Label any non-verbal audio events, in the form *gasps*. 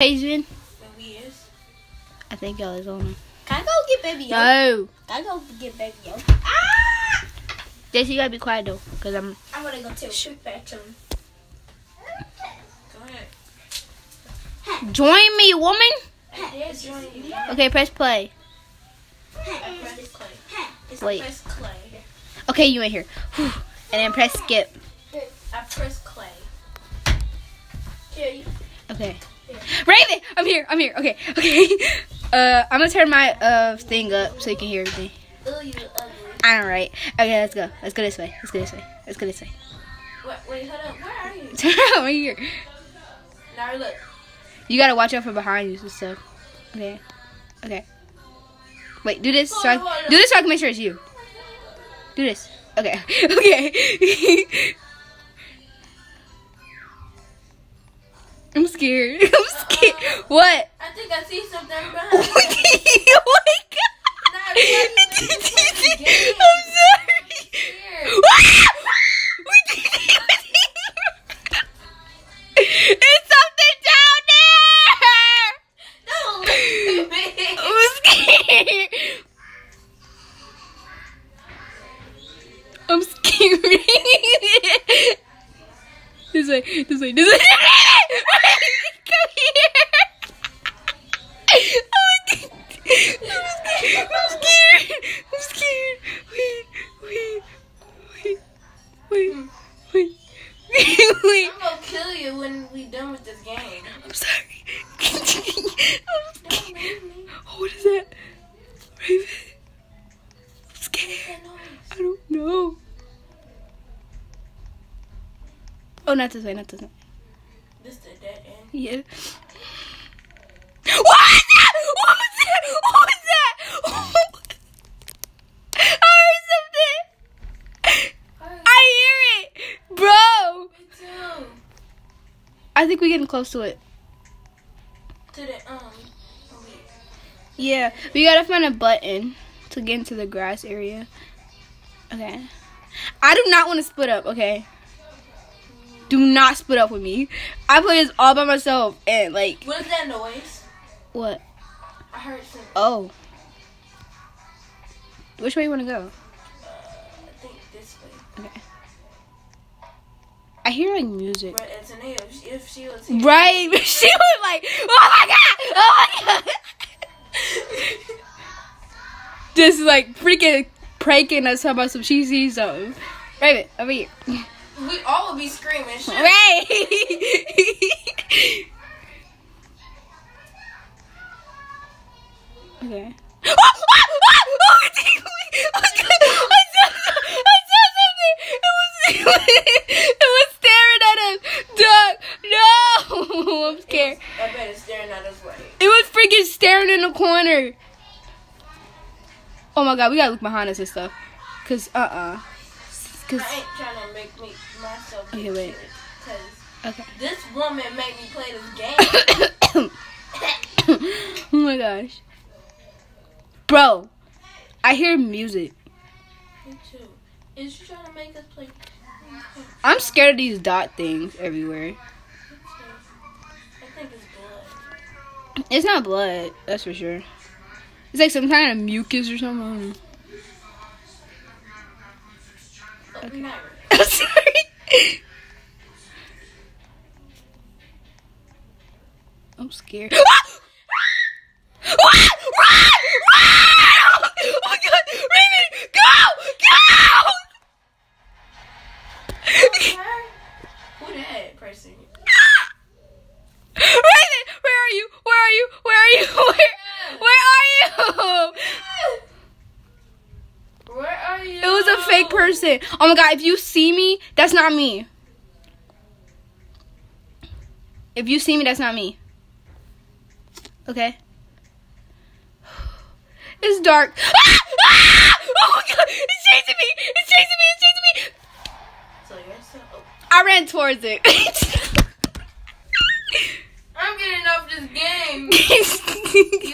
Is. I think y'all is on him. Can I go get baby yo? No. Can I go get baby yo? Ah! Jesse, you gotta be quiet though, cause I'm. I'm gonna go to the bathroom. Go ahead. Join me, woman. I join you. Okay, press play. Clay. It's Wait. press clay. Okay, you in here. And then press skip. I press clay. Okay. Raven, I'm here. I'm here. Okay. Okay. *laughs* Uh, I'm gonna turn my uh thing up so you can hear everything. Ooh, you ugly. All right. Okay, let's go. Let's go this way. Let's go this way. Let's go this way. Wait, wait, hold up. Where are you? *laughs* Turn around right here. Now look. You gotta watch out for behind you and stuff. Okay. Okay. Wait, do this. So I, Hold on, hold on. do this so I can make sure it's you. Do this. Okay. *laughs* Okay. I'm scared. *laughs* I'm scared. What? I think I see something behind *laughs* Oh my god. Everybody- *laughs* it's like. I'm sorry. It's something down there. Don't look at me. I'm scared. I'm scared. this way, this way, this way. Come here. Oh my God. I'm scared. I'm scared. Wait, wait, wait, wait, wait, *laughs* wait. I'm gonna kill you when we done with this game. I'm sorry. *laughs* I'm Don't scared. me. What is that? Raven. I'm scared. I don't know. Oh, not this way, not this way. This the dead end. Yeah. What was that? What was that? What was that? I heard something. I hear it, bro. Me too. I think we're getting close to it. To the um. Yeah, we gotta find a button to get into the grass area. Okay. I do not want to split up, okay? Do not split up with me. I play this all by myself and like What is that noise? what? I heard something. Oh. Which way you wanna go? Uh, I think this way. Okay. I hear like music. But Antonia, if she, if she was here. Right. *laughs* She was like, oh my god! Oh my god! *laughs* Just like freaking pranking us about some sees something. Raven, over here. We all would be screaming. Shit. Right. *laughs* okay. Oh, oh, oh, I saw something. It was, it was staring at us. Duck, no. I'm scared. I bet it's staring at us way. It was staring in the corner. Oh my god, we gotta look behind us and stuff. Cause, uh uh Cause, I ain't trying to make me myself. Okay, wait. Cause okay. This woman made me play this game. *coughs* oh my gosh. Bro, I hear music. Me too. Is she trying to make us play? I'm scared of these dot things everywhere. I think it's. It's not blood, that's for sure. It's like some kind of mucus or something. Okay. I'm sorry. I'm scared. *laughs* oh! Person? Raven, where are you? Where are you? Where are you? *laughs* Where, where are you? Where are you? It was a fake person. Oh my god, if you see me, that's not me. If you see me, that's not me. Okay? It's dark. *gasps* Ah! Ah! Oh my god, it's chasing me! It's chasing me! It's chasing me! So you're so. I ran towards it. *laughs* I'm getting off this game. *laughs*